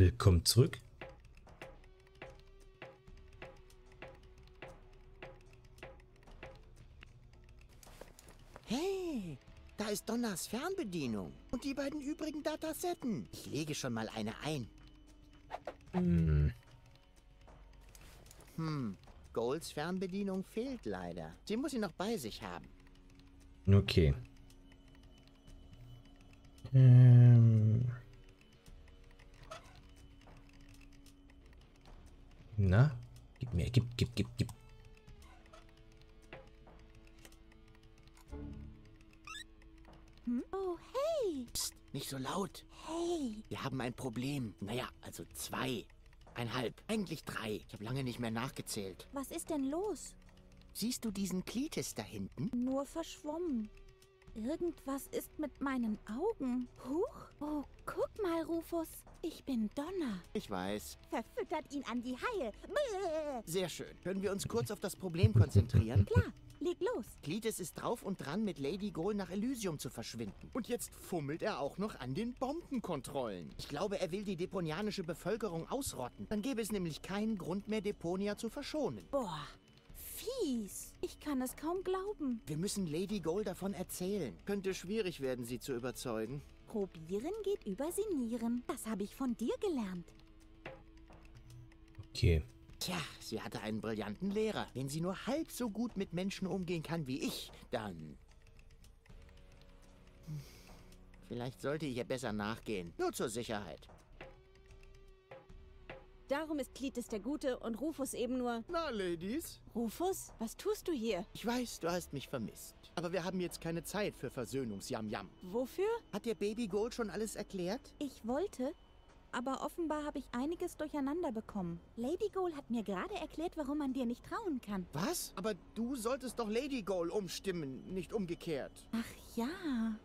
Willkommen zurück. Hey, da ist Donners Fernbedienung. Und die beiden übrigen Datasetten. Ich lege schon mal eine ein. Hm. Hm, Golds Fernbedienung fehlt leider. Sie muss sie noch bei sich haben. Okay. Ähm. Na? Gib mir, gib, gib, gib, gib. Oh, hey. Psst, nicht so laut. Hey. Wir haben ein Problem. Naja, also zwei. Einhalb. Eigentlich drei. Ich habe lange nicht mehr nachgezählt. Was ist denn los? Siehst du diesen Klitis da hinten? Nur verschwommen. Irgendwas ist mit meinen Augen. Huch. Oh, guck mal, Rufus. Ich bin Donner. Ich weiß. Verfüttert ihn an die Haie. Bäh. Sehr schön. Können wir uns kurz auf das Problem konzentrieren? Klar, leg los. Klitis ist drauf und dran, mit Lady Goal nach Elysium zu verschwinden. Und jetzt fummelt er auch noch an den Bombenkontrollen. Ich glaube, er will die deponianische Bevölkerung ausrotten. Dann gäbe es nämlich keinen Grund mehr, Deponia zu verschonen. Boah, fies. Ich kann es kaum glauben. Wir müssen Lady Goal davon erzählen. Könnte schwierig werden, sie zu überzeugen. Probieren geht über Sinieren. Das habe ich von dir gelernt. Okay. Tja, sie hatte einen brillanten Lehrer. Wenn sie nur halb so gut mit Menschen umgehen kann wie ich, dann... Hm, Vielleicht sollte ich ihr besser nachgehen. Nur zur Sicherheit. Darum ist Klitis der Gute und Rufus eben nur... Na, Ladies? Rufus, was tust du hier? Ich weiß, du hast mich vermisst. Aber wir haben jetzt keine Zeit für Versöhnungsjam-Jam. Wofür? Hat dir Baby Gold schon alles erklärt? Ich wollte, aber offenbar habe ich einiges durcheinander bekommen. Lady Goal hat mir gerade erklärt, warum man dir nicht trauen kann. Was? Aber du solltest doch Lady Goal umstimmen, nicht umgekehrt. Ach ja.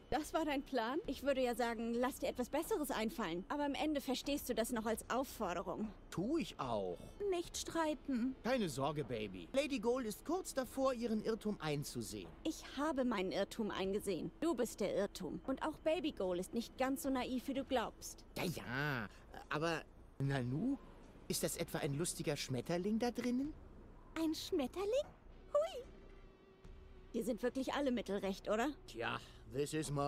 Das war dein Plan? Ich würde ja sagen, lass dir etwas Besseres einfallen. Aber am Ende verstehst du das noch als Aufforderung. Tu ich auch. Nicht streiten. Keine Sorge, Baby. Lady Gold ist kurz davor, ihren Irrtum einzusehen. Ich habe meinen Irrtum eingesehen. Du bist der Irrtum. Und auch Baby Goal ist nicht ganz so naiv, wie du glaubst. Ja, ja. Aber, Nanu, ist das etwa ein lustiger Schmetterling da drinnen? Ein Schmetterling? Dir sind wirklich alle Mittel recht, oder? Tja, this is my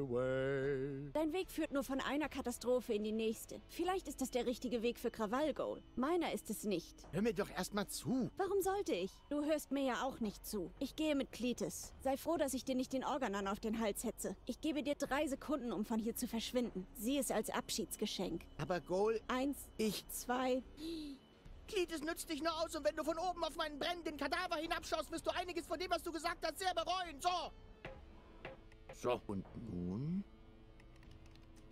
way. Dein Weg führt nur von einer Katastrophe in die nächste. Vielleicht ist das der richtige Weg für Krawall Goal. Meiner ist es nicht. Hör mir doch erstmal zu. Warum sollte ich? Du hörst mir ja auch nicht zu. Ich gehe mit Klitis. Sei froh, dass ich dir nicht den Organon auf den Hals hetze. Ich gebe dir drei Sekunden, um von hier zu verschwinden. Sieh es als Abschiedsgeschenk. Aber Goal, Eins, ich... zwei. Klitis nützt dich nur aus und wenn du von oben auf meinen brennenden Kadaver hinabschaust, wirst du einiges von dem, was du gesagt hast, sehr bereuen. So. So, und nun?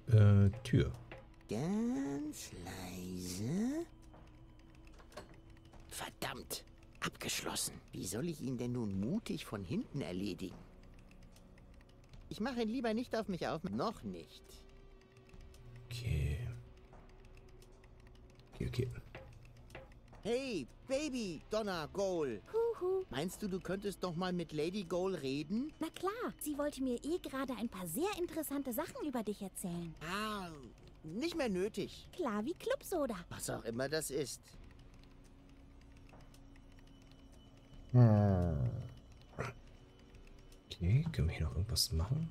Äh, Tür. Ganz leise. Verdammt, abgeschlossen. Wie soll ich ihn denn nun mutig von hinten erledigen? Ich mache ihn lieber nicht auf mich auf. Noch nicht. Okay. Okay, okay. Hey, Baby, Donna Goal. Huhu. Meinst du, du könntest doch mal mit Lady Goal reden? Na klar, sie wollte mir eh gerade ein paar sehr interessante Sachen über dich erzählen. Ah, nicht mehr nötig. Klar wie Clubsoda. Was auch immer das ist. Okay, können wir hier noch irgendwas machen?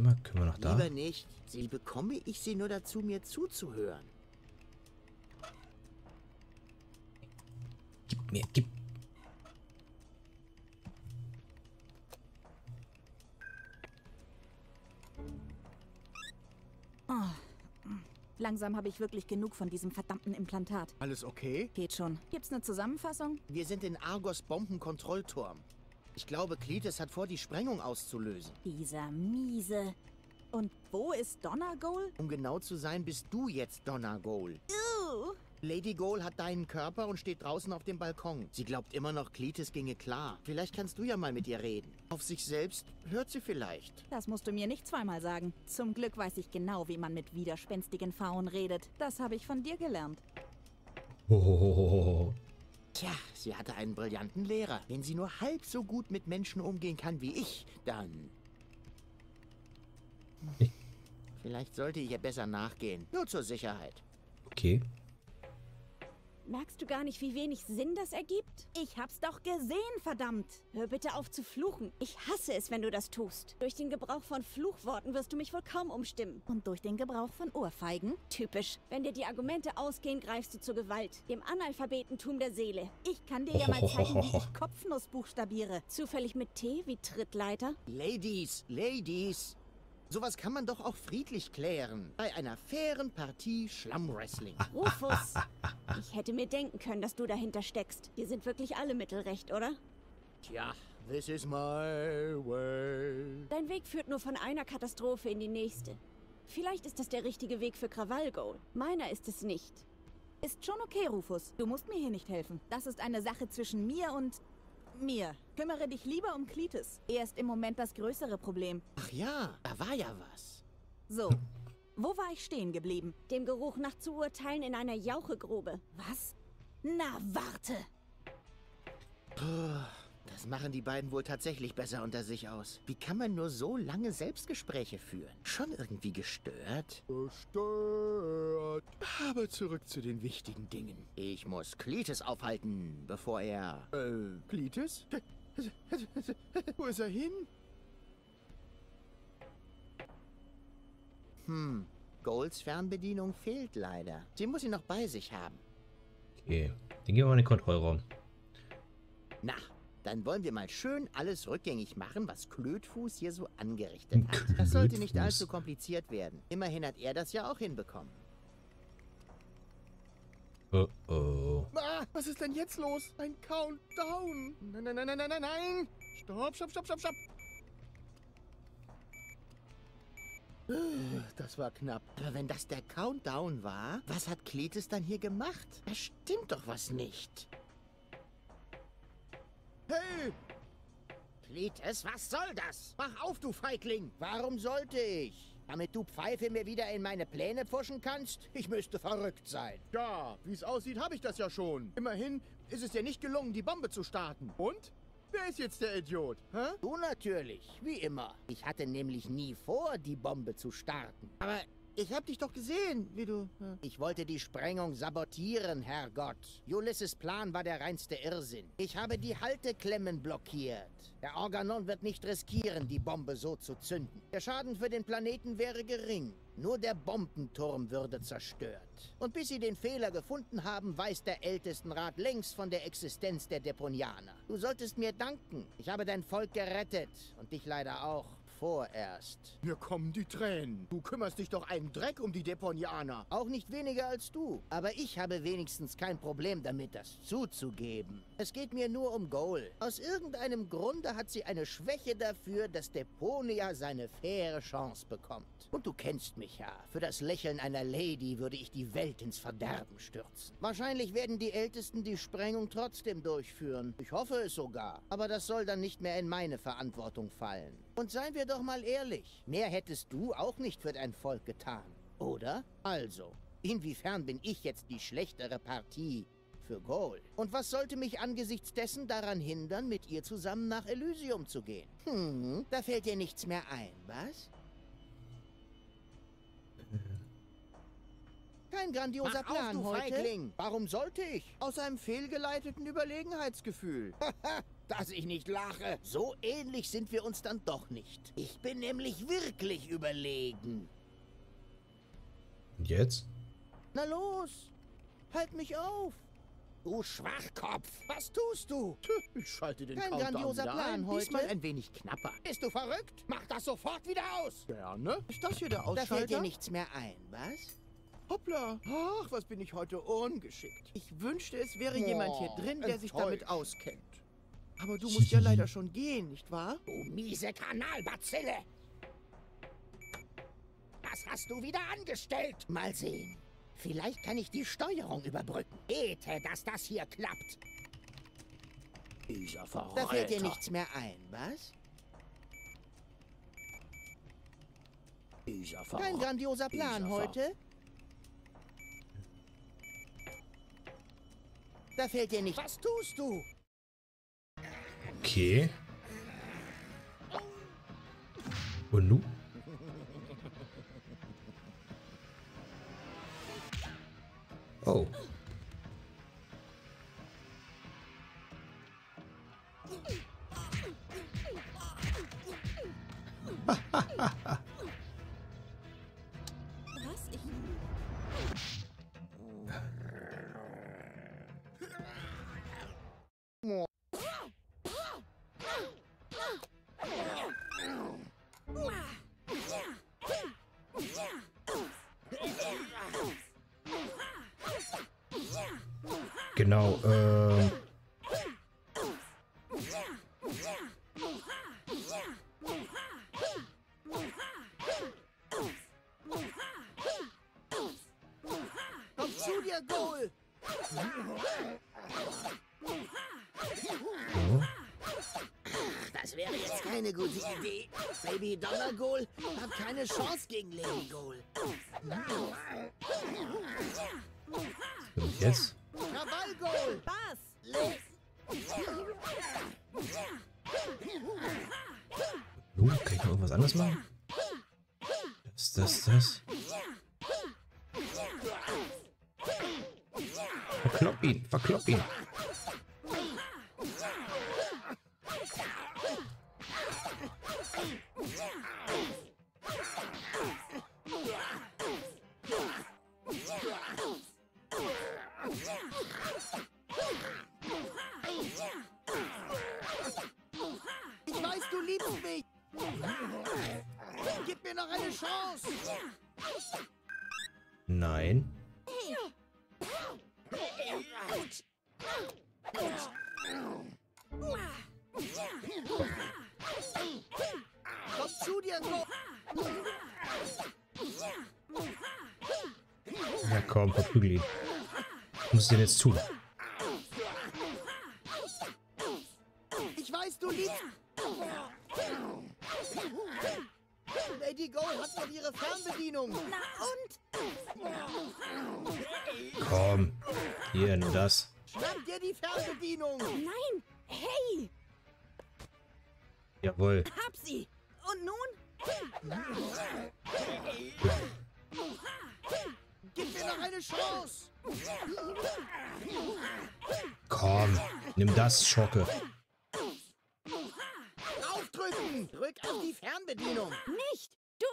Mal, können wir noch da? Lieber nicht. Wie bekomme ich sie nur dazu, mir zuzuhören? Gib mir, gib. Langsam habe ich wirklich genug von diesem verdammten Implantat. Alles okay? Geht schon. Gibt's eine Zusammenfassung? Wir sind in Argos Bombenkontrollturm. Ich glaube, Klitis hat vor, die Sprengung auszulösen. Dieser miese. Und wo ist Donnergoal? Um genau zu sein, bist du jetzt Donna Goal. Uh, Lady Goal hat deinen Körper und steht draußen auf dem Balkon. Sie glaubt immer noch, Klitis ginge klar. Vielleicht kannst du ja mal mit ihr reden. Auf sich selbst hört sie vielleicht. das musst du mir nicht zweimal sagen. Zum Glück weiß ich genau, wie man mit widerspenstigen Pfauen redet. Das habe ich von dir gelernt. Hohohoho. Tja, sie hatte einen brillanten Lehrer. Wenn sie nur halb so gut mit Menschen umgehen kann wie ich, dann... Vielleicht sollte ich ihr besser nachgehen. Nur zur Sicherheit. Okay. Merkst du gar nicht, wie wenig Sinn das ergibt? Ich hab's doch gesehen, verdammt. Hör bitte auf zu fluchen. Ich hasse es, wenn du das tust. Durch den Gebrauch von Fluchworten wirst du mich wohl kaum umstimmen. Und durch den Gebrauch von Ohrfeigen? Typisch. Wenn dir die Argumente ausgehen, greifst du zur Gewalt. Dem Analphabetentum der Seele. Ich kann dir ja mal zeigen, wie ich Kopfnuss buchstabiere. Zufällig mit T wie Trittleiter? Ladies, Ladies. Sowas kann man doch auch friedlich klären. Bei einer fairen Partie Schlammwrestling. Rufus, ich hätte mir denken können, dass du dahinter steckst. Dir sind wirklich alle Mittel recht, oder? Tja, this is my way. Dein Weg führt nur von einer Katastrophe in die nächste. Vielleicht ist das der richtige Weg für Krawallgoal. Meiner ist es nicht. Ist schon okay, Rufus. Du musst mir hier nicht helfen. Das ist eine Sache zwischen mir und mir. Kümmere dich lieber um Klitis. Er ist im Moment das größere Problem. Ach ja, da war ja was. So, wo war ich stehen geblieben? Dem Geruch nach zu urteilen in einer Jauchegrube. Was? Na, warte! Das machen die beiden wohl tatsächlich besser unter sich aus. Wie kann man nur so lange Selbstgespräche führen? Schon irgendwie gestört? Gestört. Aber zurück zu den wichtigen Dingen. Ich muss Klitis aufhalten, bevor er... Äh, Klitis? Wo ist er hin? Hm, Golds Fernbedienung fehlt leider. Sie muss ihn noch bei sich haben. Okay. Dann gehen wir mal in den Kontrollraum. Na, dann wollen wir mal schön alles rückgängig machen, was Klötfuß hier so angerichtet hat. Das sollte nicht Klötfuß. allzu kompliziert werden. Immerhin hat er das ja auch hinbekommen. Oh oh. Ah, was ist denn jetzt los? Ein Countdown. Nein, nein, nein, nein, nein, nein, nein. Stopp, stopp, stopp, stopp, stopp. Das war knapp. Aber wenn das der Countdown war, was hat Kletis dann hier gemacht? Da stimmt doch was nicht. Hey, Kletis, was soll das? Mach auf, du Feigling! Warum sollte ich? Damit du Pfeife mir wieder in meine Pläne pfuschen kannst? Ich müsste verrückt sein. ja, wie es aussieht, habe ich das ja schon. Immerhin ist es dir nicht gelungen, die Bombe zu starten. Und? Wer ist jetzt der Idiot? Hä? Du natürlich, wie immer. Ich hatte nämlich nie vor, die Bombe zu starten. Aber ich habe dich doch gesehen, wie du... äh, Ich wollte die Sprengung sabotieren, Herrgott. Ulysses Plan war der reinste Irrsinn. Ich habe die Halteklemmen blockiert. Der Organon wird nicht riskieren, die Bombe so zu zünden. Der Schaden für den Planeten wäre gering. Nur der Bombenturm würde zerstört. Und bis sie den Fehler gefunden haben, weiß der Ältestenrat längst von der Existenz der Deponianer. Du solltest mir danken. Ich habe dein Volk gerettet. Und dich leider auch. Vorerst. Mir kommen die Tränen. Du kümmerst dich doch einen Dreck um die Deponianer. Auch nicht weniger als du. Aber ich habe wenigstens kein Problem damit, das zuzugeben. Es geht mir nur um Goal. Aus irgendeinem Grunde hat sie eine Schwäche dafür, dass Deponia seine faire Chance bekommt. Und du kennst mich ja. Für das Lächeln einer Lady würde ich die Welt ins Verderben stürzen. Wahrscheinlich werden die Ältesten die Sprengung trotzdem durchführen. Ich hoffe es sogar. Aber das soll dann nicht mehr in meine Verantwortung fallen. Und seien wir doch mal ehrlich. Mehr hättest du auch nicht für dein Volk getan. Oder? Also, inwiefern bin ich jetzt die schlechtere Partie für Goal? Und was sollte mich angesichts dessen daran hindern, mit ihr zusammen nach Elysium zu gehen? Hm, da fällt dir nichts mehr ein, was? Kein grandioser Mach auf, Plan du heute. Feigling. Warum sollte ich? Aus einem fehlgeleiteten Überlegenheitsgefühl. Dass ich nicht lache. So ähnlich sind wir uns dann doch nicht. Ich bin nämlich wirklich überlegen. Und jetzt? Na los, halt mich auf. Du Schwachkopf, was tust du? Ich schalte den Kein Countdown grandioser Plan ein. heute. Diesmal ein wenig knapper. Bist du verrückt? Mach das sofort wieder aus. Gerne. Ist das hier der Da fällt dir Ausschalter? nichts mehr ein, was? Hoppla. Ach, was bin ich heute ungeschickt. Ich wünschte, es wäre Oh, jemand hier drin, der sich damit auskennt. Aber du musst ja leider schon gehen, nicht wahr? Du miese Kanalbazille. Was hast du wieder angestellt? Mal sehen. Vielleicht kann ich die Steuerung überbrücken. Bete, dass das hier klappt. Dieser Verräter. Da fällt dir nichts mehr ein, was? Dieser Verräter. Kein grandioser Plan heute? Da fällt dir nicht. Was tust du? Okay. Und nu? Oh. Genau! So. Das wäre jetzt keine gute Idee. Baby Dollar Goal hat keine Chance gegen Lady Goal. Und jetzt? Krawall Goal! Was? Nun, kann ich noch irgendwas anderes machen? Das, das, das. Verklopp ihn, verklopp ihn. Ich weiß, du liebst mich! Gib mir noch eine Chance! Nein. Komm zu dir! Ja komm, verprügel ihn. Was muss ich denn jetzt tun? Ich weiß, du liebst... Lady Goal hat noch ihre Fernbedienung. Na und? Komm. Hier, nur das. Schnapp dir die Fernbedienung. Nein! Hey! Jawohl. Hab sie! Und nun? Gib mir noch eine Chance. Komm. Nimm das, Schocke. Aufdrücken. Drück auf die Fernbedienung. Nicht! Du!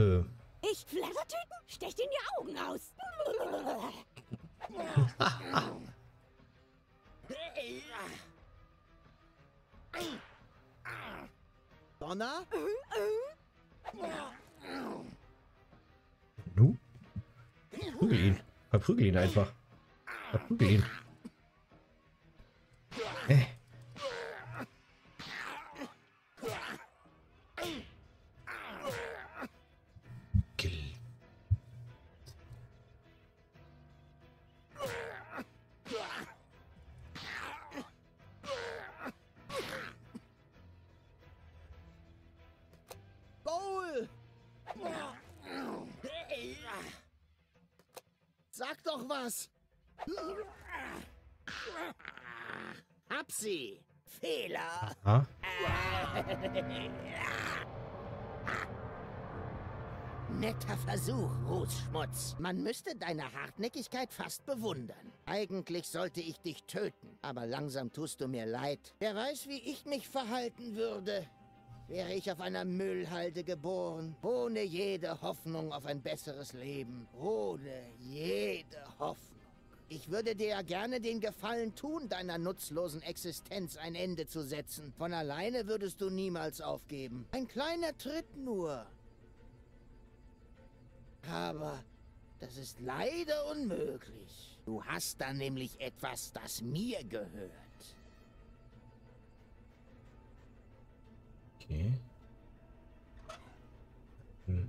Äh, Ich Flattertüten? Stech dir in die Augen aus! Donner? Verprügel ihn. Verprügel ihn einfach. Verprügel ihn. Äh. Sag doch was! Hab sie! Fehler! Ah, Netter Versuch, Rußschmutz. Man müsste deine Hartnäckigkeit fast bewundern. Eigentlich sollte ich dich töten, aber langsam tust du mir leid. Wer weiß, wie ich mich verhalten würde. Wäre ich auf einer Müllhalde geboren, ohne jede Hoffnung auf ein besseres Leben. Ohne jede Hoffnung. Ich würde dir ja gerne den Gefallen tun, deiner nutzlosen Existenz ein Ende zu setzen. Von alleine würdest du niemals aufgeben. Ein kleiner Tritt nur. Aber das ist leider unmöglich. Du hast dann nämlich etwas, das mir gehört. Okay. Hm.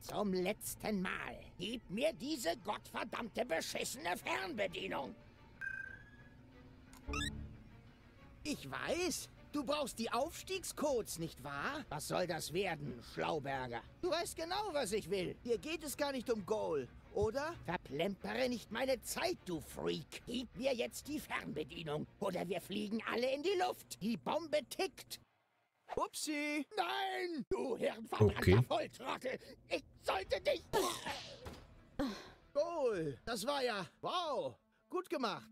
Zum letzten Mal. Gib mir diese gottverdammte beschissene Fernbedienung. Ich weiß. Du brauchst die Aufstiegscodes, nicht wahr? Was soll das werden, Schlauberger? Du weißt genau, was ich will. Hier geht es gar nicht um Goal, oder? Verplempere nicht meine Zeit, du Freak. Gib mir jetzt die Fernbedienung, oder wir fliegen alle in die Luft. Die Bombe tickt. Upsi! Nein! Du hirnverbrannter Okay. Volltrottel! Ich sollte dich... Goal! Das war ja... Wow! Gut gemacht!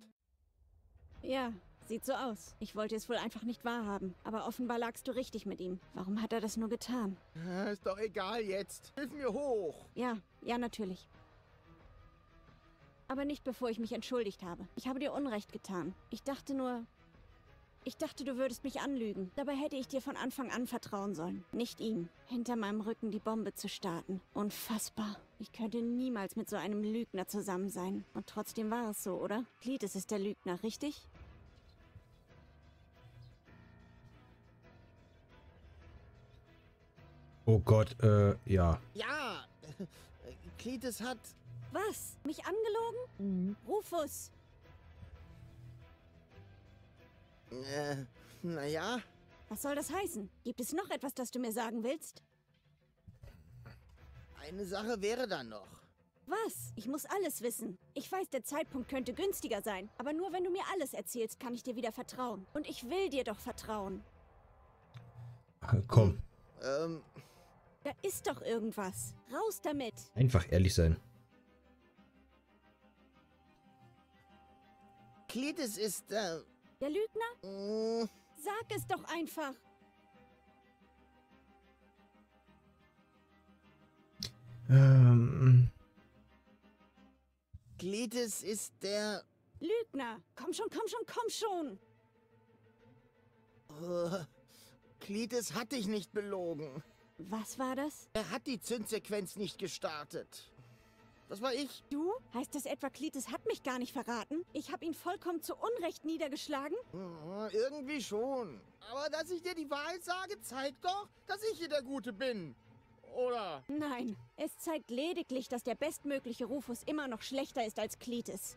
Ja, sieht so aus. Ich wollte es wohl einfach nicht wahrhaben. Aber offenbar lagst du richtig mit ihm. Warum hat er das nur getan? Ah, Ist doch egal jetzt. Hilf mir hoch. Ja, ja, natürlich. Aber nicht bevor ich mich entschuldigt habe. Ich habe dir Unrecht getan. Ich dachte nur. Ich dachte, du würdest mich anlügen. Dabei hätte ich dir von Anfang an vertrauen sollen. Nicht ihm. Hinter meinem Rücken die Bombe zu starten. Unfassbar. Ich könnte niemals mit so einem Lügner zusammen sein. Und trotzdem war es so, oder? Cletus ist der Lügner, richtig? Oh Gott, äh, ja. Ja, Cletus hat... Was? Mich angelogen? Rufus! Äh, naja, Was soll das heißen? Gibt es noch etwas, das du mir sagen willst? eine Sache wäre dann noch. Was? Ich muss alles wissen. Ich weiß, der Zeitpunkt könnte günstiger sein. Aber nur wenn du mir alles erzählst, kann ich dir wieder vertrauen. Und ich will dir doch vertrauen. Komm, Ähm, Da ist doch irgendwas. Raus damit. einfach ehrlich sein. Cletus ist, äh, Der Lügner? mh, Sag es doch einfach. Ähm, Cletus ist der... Lügner. Komm schon, komm schon, komm schon. Cletus hat dich nicht belogen. Was war das? Er hat die Zündsequenz nicht gestartet. Das war ich. Du? Heißt das etwa, Cletus hat mich gar nicht verraten? Ich habe ihn vollkommen zu Unrecht niedergeschlagen? Ja, irgendwie schon. Aber dass ich dir die Wahrheit sage, zeigt doch, dass ich hier der Gute bin. Oder? Nein. Es zeigt lediglich, dass der bestmögliche Rufus immer noch schlechter ist als Cletus.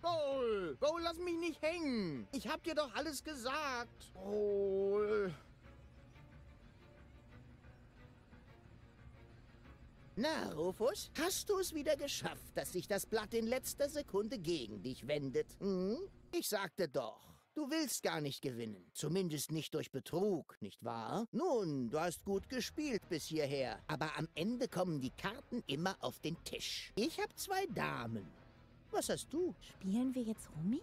Goal! Goal, lass mich nicht hängen! Ich hab dir doch alles gesagt! Goal! Na, Rufus, hast du es wieder geschafft, dass sich das Blatt in letzter Sekunde gegen dich wendet? Hm? Ich sagte doch. Du willst gar nicht gewinnen. Zumindest nicht durch Betrug, nicht wahr? Nun, du hast gut gespielt bis hierher. Aber am Ende kommen die Karten immer auf den Tisch. Ich habe zwei Damen. Was hast du? Spielen wir jetzt Rumi?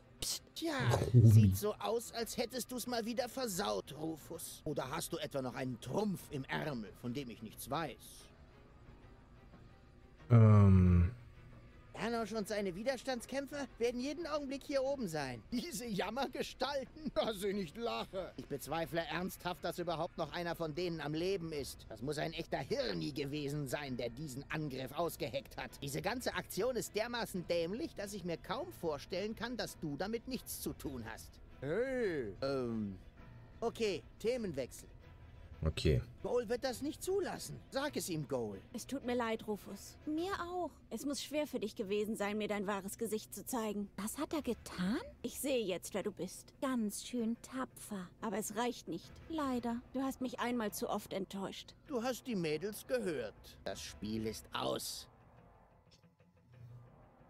Tja, Rumi. sieht so aus, als hättest du's mal wieder versaut, Rufus. Oder hast du etwa noch einen Trumpf im Ärmel, von dem ich nichts weiß? Ähm, Janosch und seine Widerstandskämpfer werden jeden Augenblick hier oben sein. Diese Jammergestalten, dass ich nicht lache. Ich bezweifle ernsthaft, dass überhaupt noch einer von denen am Leben ist. Das muss ein echter Hirni gewesen sein, der diesen Angriff ausgeheckt hat. Diese ganze Aktion ist dermaßen dämlich, dass ich mir kaum vorstellen kann, dass du damit nichts zu tun hast. Hey. Ähm. Okay, Themenwechsel. Okay. Goal wird das nicht zulassen. Sag es ihm, Goal. Es tut mir leid, Rufus. Mir auch. Es muss schwer für dich gewesen sein, mir dein wahres Gesicht zu zeigen. Was hat er getan? Ich sehe jetzt, wer du bist. Ganz schön tapfer. Aber es reicht nicht. Leider. Du hast mich einmal zu oft enttäuscht. Du hast die Mädels gehört. Das Spiel ist aus.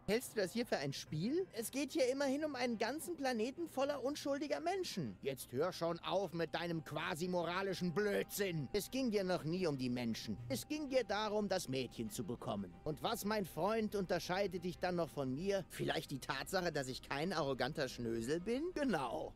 Hältst du das hier für ein Spiel? Es geht hier immerhin um einen ganzen Planeten voller unschuldiger Menschen. Jetzt hör schon auf mit deinem quasi moralischen Blödsinn. Es ging dir noch nie um die Menschen. Es ging dir darum, das Mädchen zu bekommen. Und was, mein Freund, unterscheidet dich dann noch von mir? Vielleicht die Tatsache, dass ich kein arroganter Schnösel bin? Genau.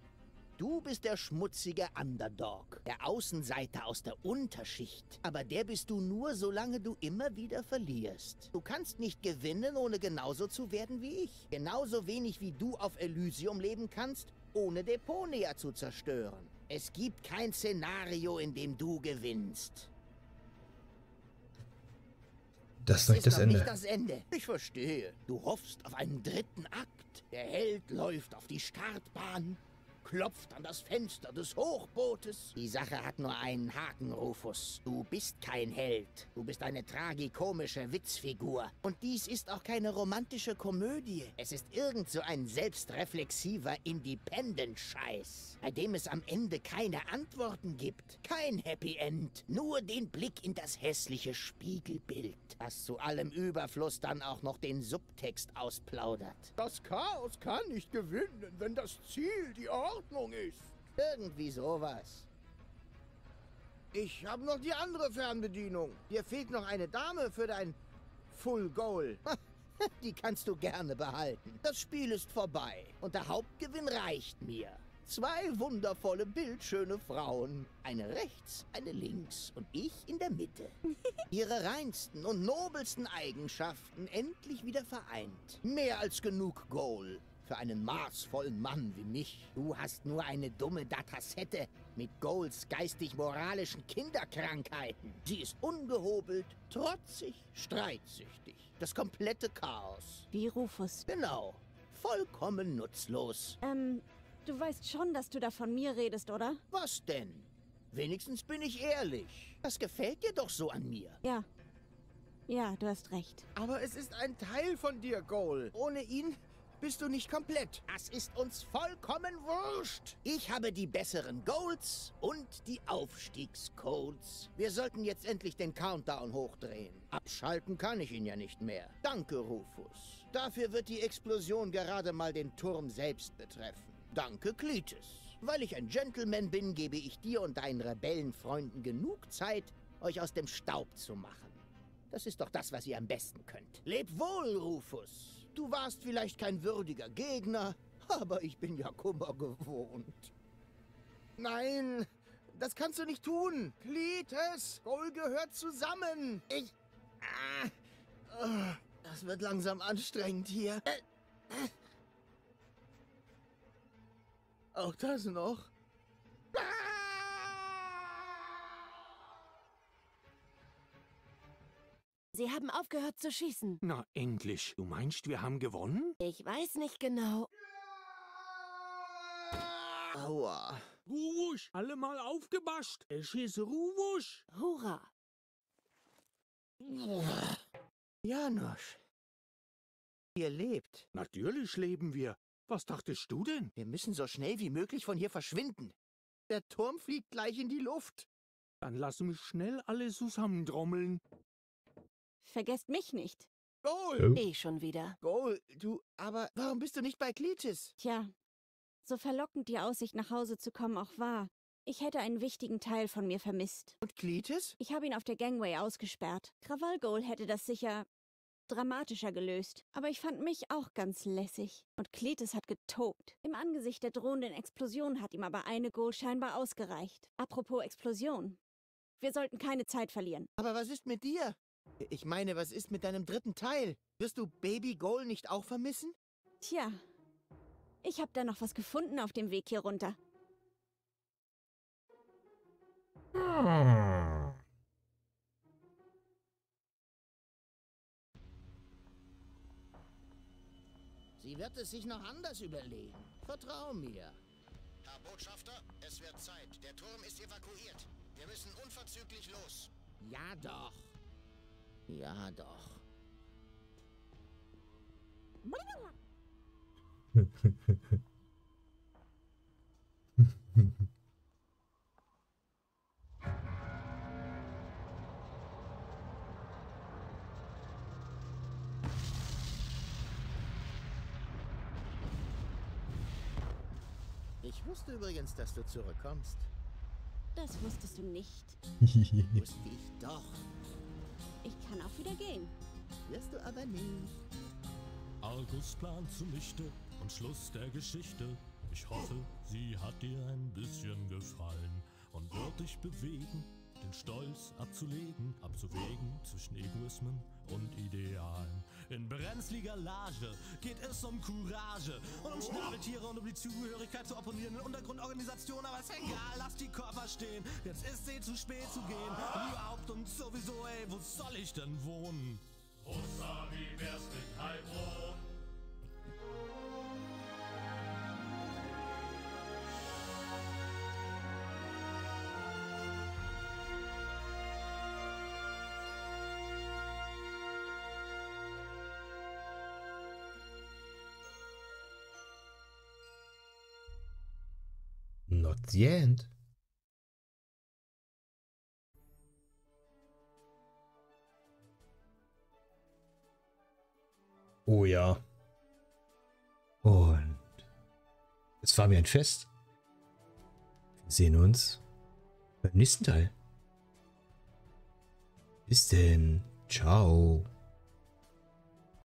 Du bist der schmutzige Underdog, der Außenseiter aus der Unterschicht. Aber der bist du nur, solange du immer wieder verlierst. Du kannst nicht gewinnen, ohne genauso zu werden wie ich. Genauso wenig wie du auf Elysium leben kannst, ohne Deponia zu zerstören. Es gibt kein Szenario, in dem du gewinnst. Das ist noch nicht das Ende. nicht das Ende. Ich verstehe. Du hoffst auf einen dritten Akt. Der Held läuft auf die Startbahn, klopft an das Fenster des Hochbootes. Die Sache hat nur einen Haken, Rufus. Du bist kein Held. Du bist eine tragikomische Witzfigur. Und dies ist auch keine romantische Komödie. Es ist irgend so ein selbstreflexiver Independent-Scheiß, bei dem es am Ende keine Antworten gibt. Kein Happy End. Nur den Blick in das hässliche Spiegelbild, das zu allem Überfluss dann auch noch den Subtext ausplaudert. Das Chaos kann nicht gewinnen, wenn das Ziel die Ordnung ist. Irgendwie sowas. Ich habe noch die andere Fernbedienung. Dir fehlt noch eine Dame für dein Full Goal. Die kannst du gerne behalten. Das Spiel ist vorbei und der Hauptgewinn reicht mir. Zwei wundervolle, bildschöne Frauen. Eine rechts, eine links und ich in der Mitte. Ihre reinsten und nobelsten Eigenschaften endlich wieder vereint. Mehr als genug Goal für einen maßvollen Mann wie mich. Du hast nur eine dumme Datasette mit Goals geistig-moralischen Kinderkrankheiten. Sie ist ungehobelt, trotzig, streitsüchtig. Das komplette Chaos. Wie Rufus. Genau. Vollkommen nutzlos. Ähm, du weißt schon, dass du da von mir redest, oder? Was denn? Wenigstens bin ich ehrlich. Das gefällt dir doch so an mir. Ja. Ja, du hast recht. Aber es ist ein Teil von dir, Goal. Ohne ihn bist du nicht komplett. Das ist uns vollkommen wurscht. Ich habe die besseren Goals und die Aufstiegscodes. Wir sollten jetzt endlich den Countdown hochdrehen. Abschalten kann ich ihn ja nicht mehr. Danke, Rufus. Dafür wird die Explosion gerade mal den Turm selbst betreffen. Danke, Cletus. Weil ich ein Gentleman bin, gebe ich dir und deinen Rebellenfreunden genug Zeit, euch aus dem Staub zu machen. Das ist doch das, was ihr am besten könnt. Leb wohl, Rufus. Du warst vielleicht kein würdiger Gegner, aber ich bin ja Kummer gewohnt. Nein, das kannst du nicht tun. Cletus, Goal gehört zusammen. Ich... Ah, ah, das wird langsam anstrengend hier. Äh, äh. Auch das noch? Sie haben aufgehört zu schießen. Na, endlich. Du meinst, wir haben gewonnen? Ich weiß nicht genau. Aua. Ruwusch, alle mal aufgepasst. Es ist Ruwusch. Hurra. Janusz. Ihr lebt. Natürlich leben wir. Was dachtest du denn? Wir müssen so schnell wie möglich von hier verschwinden. Der Turm fliegt gleich in die Luft. Dann lass mich schnell alle zusammentrommeln. Vergesst mich nicht. Goal! Eh schon wieder. Goal, du, aber warum bist du nicht bei Cletus? Tja, so verlockend die Aussicht nach Hause zu kommen auch war, ich hätte einen wichtigen Teil von mir vermisst. Und Cletus? Ich habe ihn auf der Gangway ausgesperrt. Krawallgoal hätte das sicher dramatischer gelöst. Aber ich fand mich auch ganz lässig. Und Cletus hat getobt. Im Angesicht der drohenden Explosion hat ihm aber eine Goal scheinbar ausgereicht. Apropos Explosion. Wir sollten keine Zeit verlieren. Aber was ist mit dir? Ich meine, was ist mit deinem dritten Teil? Wirst du Baby Goal nicht auch vermissen? Tja, ich habe da noch was gefunden auf dem Weg hier runter. Hm. Sie wird es sich noch anders überlegen. Vertrau mir. Herr Botschafter, es wird Zeit. Der Turm ist evakuiert. Wir müssen unverzüglich los. Ja doch. Ja doch. Ich wusste übrigens, dass du zurückkommst. Das wusstest du nicht. Wusste ich doch. Ich kann auch wieder gehen. Wirst du aber nie. Argus Plan zunichte und Schluss der Geschichte. Ich hoffe, sie hat dir ein bisschen gefallen und wird dich bewegen, den Stolz abzulegen, abzuwägen zwischen Egoismen und Idealen. In brenzliger Lage geht es um Courage und um Schnabeltiere und um die Zugehörigkeit zur opponierenden Untergrundorganisation. Aber ist egal, lass die Körper stehen. Jetzt ist eh zu spät zu gehen. Und überhaupt und sowieso, ey, wo soll ich denn wohnen? Not the end. Oh ja. Und es war mir ein Fest. Wir sehen uns beim nächsten Teil. Bis denn. Ciao.